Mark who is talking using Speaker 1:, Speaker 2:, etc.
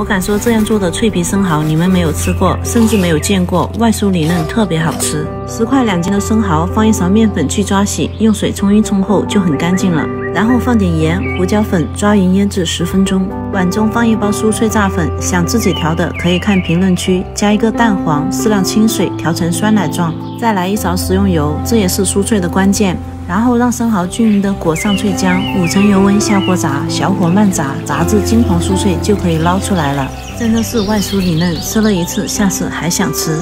Speaker 1: 我敢说这样做的脆皮生蚝你们没有吃过，甚至没有见过，外酥里嫩，特别好吃。十块两斤的生蚝，放一勺面粉去抓洗，用水冲一冲后就很干净了。然后放点盐、胡椒粉，抓匀腌制十分钟。碗中放一包酥脆炸粉，想自己调的可以看评论区。加一个蛋黄，适量清水调成酸奶状，再来一勺食用油，这也是酥脆的关键。然后让生蚝均匀的裹上脆浆，五成油温下锅炸，小火慢炸，炸至金黄酥脆就可以捞出来了。真的是外酥里嫩，吃了一次，下次还想吃。